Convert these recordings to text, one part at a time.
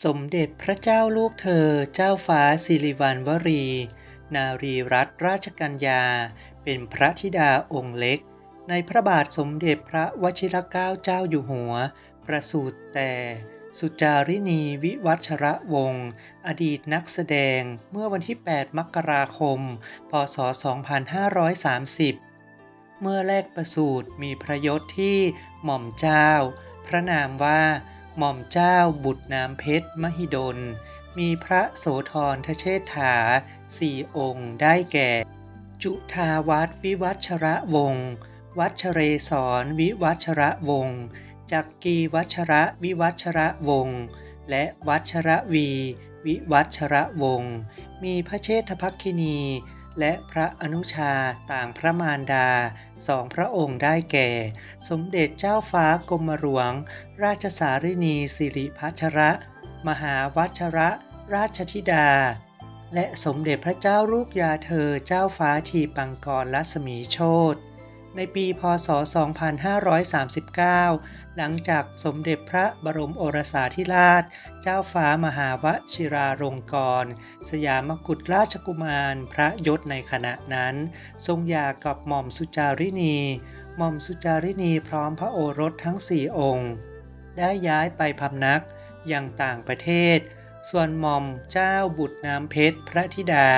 สมเด็จพระเจ้าลูกเธอเจ้าฟ้าสิริวัณวรี นารีรัตนราชกัญญา เป็นพระธิดาองค์เล็ก ในพระบาทสมเด็จพระวชิรเกล้าเจ้าอยู่หัว ประสูติแต่ สุจารินีวิวัชระวงศ์อดีตนักแสดงเมื่อวันที่ 8 มกราคม พศ 2530 เมื่อแรกประสูติมีพระยศที่หม่อมเจ้า พระนามว่า หม่อมเจ้าบุตรน้ำเพชรมหิดล มีพระโสธรทเชษฐาสี่องค์ได้แก่ จุทาวัดวิวัชระวงศ์วัชเรศรวิวัชระวงศ์จักกีวัชระวิวัชระวงศ์และวัชระวี วิวัชระวงศ์มีพระเชษฐภักคินี และพระอนุชาต่างพระมารดาสองพระองค์ได้แก่ สมเด็จเจ้าฟ้ากรมหลวง ราชสารินีสิริพัชระ มหาวัชระ ราชธิดา และสมเด็จพระเจ้าลูกยาเธอเจ้าฟ้าทีปังกรลัศมีโชต ในปีพศ 2539 หลังจากสมเด็จพระบรมโอรสาธิราช เจ้าฟ้ามหาวชิราลงกรณสยามกุฎราชกุมารพระยศในขณะนั้น ทรงหย่ากับหม่อมสุจารินี หม่อมสุจารินีพร้อมพระโอรสทั้งสี่องค์ ได้ย้ายไปพำนักยังต่างประเทศ ส่วนหม่อมเจ้าบุตรน้ำเพชรพระธิดา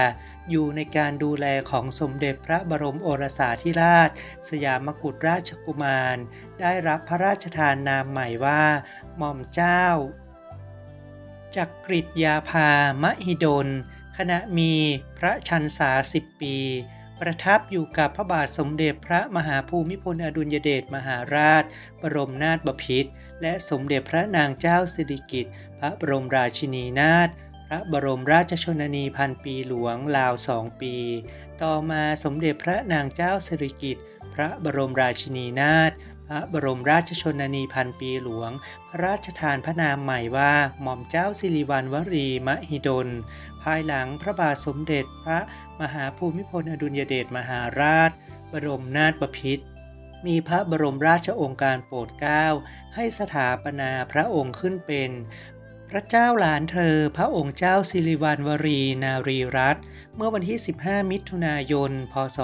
อยู่ในการดูแลของสมเด็จพระบรมโอรสาธิราช สยามกุฎราชกุมาร ได้รับพระราชทานนามใหม่ว่า หม่อมเจ้า จักกริยาภามหิดล ขณะมีพระชันษาสิบปีประทับอยู่กับพระบาทสมเด็จพระมหาภูมิพลอดุลยเดชมหาราช บรมนาถบพิตรและสมเด็จพระนางเจ้าสิริกิติ์พระบรมราชินีนาถ ระบรมราชชนนีพันปีหลวงราวสองปี ต่อมาสมเด็จพระนางเจ้าสิริกิติ์พระบรมราชินีนาถพระบรมราชชนนีพันปีหลวง พระราชทานพระนามใหม่ว่าหม่อมเจ้าสิริวัณวรีมหิดล ภายหลังพระบาทสมเด็จพระมหาภูมิพลอดุลยเดชมหาราช บรมนาถบพิตรมีพระบรมราชโองการโปรดเกล้าให้สถาปนาพระองค์ขึ้นเป็น พระเจ้าหลานเธอ พระองค์เจ้าสิริวัณวรีนารีรัตน์เมื่อวันที่ 15 มิถุนายน พศ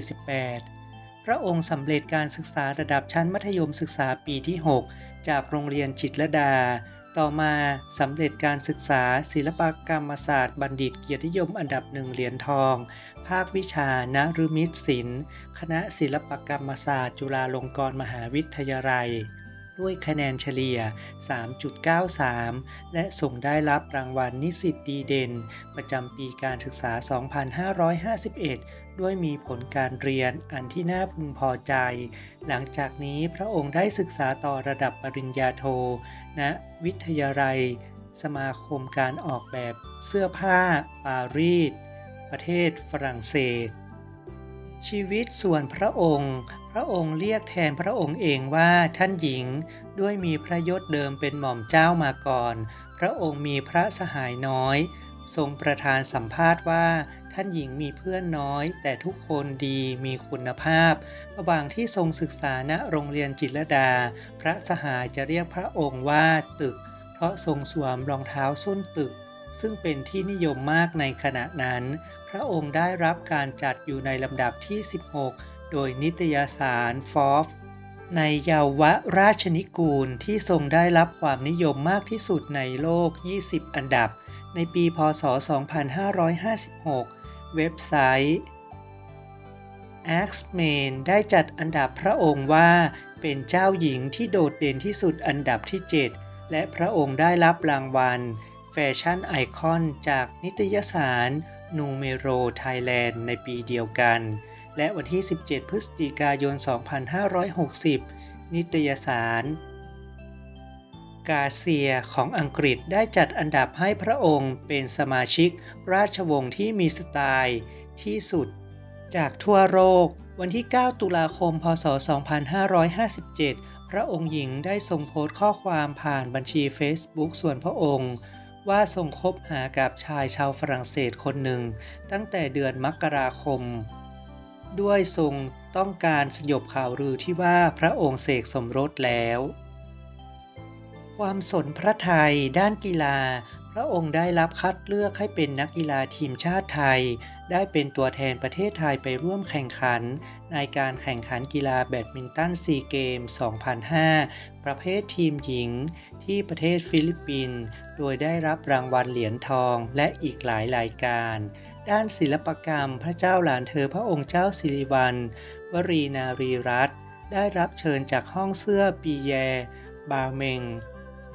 2548 พระองค์สำเร็จการศึกษาระดับชั้นมัธยมศึกษาปีที่ 6 จากโรงเรียนจิตรดา ต่อมาสำเร็จการศึกษาศิลปกรรมศาสตร์บัณฑิตเกียรติยมอันดับหนึ่งเหรียญทอง ภาควิชานฤมิตศิลป์คณะศิลปกรรมศาสตร์ จุฬาลงกรณ์มหาวิทยาลัย ด้วยคะแนนเฉลี่ย 3.93 และส่งได้รับรางวัลนิสิตดีเด่น ประจำปีการศึกษา 2551 ด้วยมีผลการเรียนอันที่น่าพึงพอใจ หลังจากนี้พระองค์ได้ศึกษาต่อระดับปริญญาโทณวิทยาลัย สมาคมการออกแบบเสื้อผ้าปารีสประเทศฝรั่งเศส ชีวิตส่วนพระองค์ พระองค์เรียกแทนพระองค์เองว่าท่านหญิง ด้วยมีพระยศเดิมเป็นหม่อมเจ้ามาก่อน พระองค์มีพระสหายน้อย ทรงประทานสัมภาษณ์ว่าท่านหญิงมีเพื่อนน้อย แต่ทุกคนดีมีคุณภาพ ระหว่างที่ทรงศึกษาณโรงเรียนจิตรดา พระสหายจะเรียกพระองค์ว่าตึก เพราะทรงสวมรองเท้าส้นตึก ซึ่งเป็นที่นิยมมากในขณะนั้น พระองค์ได้รับการจัดอยู่ในลำดับที่ 16 โดยนิตยสารฟอฟในเยาวราชนิกูลที่ทรงได้รับความนิยมมากที่สุดในโลก 20 อันดับ ในปีพศ 2556 เว็บไซต์ a x m a n ได้จัดอันดับพระองค์ว่าเป็นเจ้าหญิงที่โดดเด่นที่สุดอันดับที่ 7 และพระองค์ได้รับรางวัล แฟชั่นไอคอนจากนิตยสาร Numéro Thailand ในปีเดียวกัน และวันที่ 17 พฤศจิกายน 2560 นิตยสาร Grazia ของอังกฤษได้จัดอันดับให้พระองค์เป็นสมาชิกราชวงศ์ที่มีสไตล์ที่สุด จากทั่วโลกวันที่ 9 ตุลาคม พศ 2557 พระองค์หญิงได้ทรงโพสต์ข้อความผ่านบัญชี Facebook ส่วนพระองค์ ว่าทรงคบหากับชายชาวฝรั่งเศสคนหนึ่ง ตั้งแต่เดือนมกราคม ด้วยทรงต้องการสยบข่าวลือที่ว่าพระองค์เสกสมรสแล้วคความสนพระไทยด้านกีฬา พระองค์ได้รับคัดเลือกให้เป็นนักกีฬาทีมชาติไทย ได้เป็นตัวแทนประเทศไทยไปร่วมแข่งขัน ในการแข่งขันกีฬาแบดมินตันซีเกม 2005 ประเภททีมหญิง ที่ประเทศฟิลิปปินส์ โดยได้รับรางวัลเหรียญทองและอีกหลายรายการ ด้านศิลปกรรมพระเจ้าหลานเธอพระองค์เจ้าสิริวัณณวรีนารีรัตน์ได้รับเชิญจากห้องเสื้อปีแย บาเมง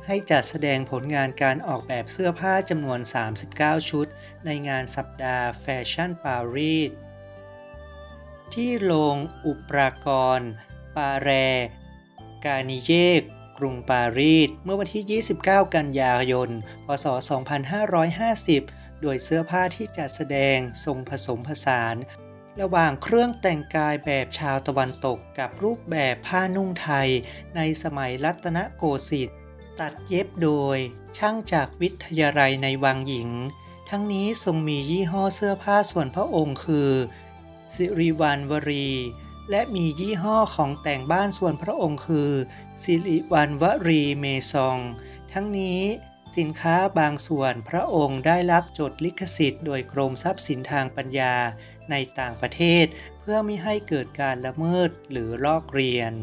ให้จัดแสดงผลงานการออกแบบเสื้อผ้าจำนวน 39 ชุด ในงานสัปดาห์แฟชั่นปารีสที่โรงอุปรากร ปาแร กานิเยกกรุงปารีส เมื่อวันที่ 29 กันยายน พศ 2550 โดยเสื้อผ้าที่จัดแสดงทรงผสมผสาน ระหว่างเครื่องแต่งกายแบบชาวตะวันตกกับรูปแบบผ้านุ่งไทย ในสมัยรัตนโกสินทร์ ตัดเย็บโดยช่างจากวิทยาลัยในวังหญิง ทั้งนี้ทรงมียี่ห้อเสื้อผ้าส่วนพระองค์คือ สิริวัณวรี และมียี่ห้อของแต่งบ้านส่วนพระองค์คือ สิริวัณวรีเมซอง ทั้งนี้สินค้าบางส่วนพระองค์ได้รับจดลิขสิทธิ์โดยกรมทรัพย์สินทางปัญญาในต่างประเทศ เพื่อไม่ให้เกิดการละเมิดหรือลอกเรียน